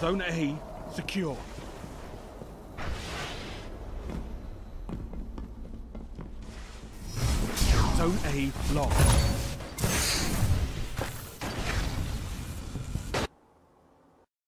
Zone A secure. Zone A locked.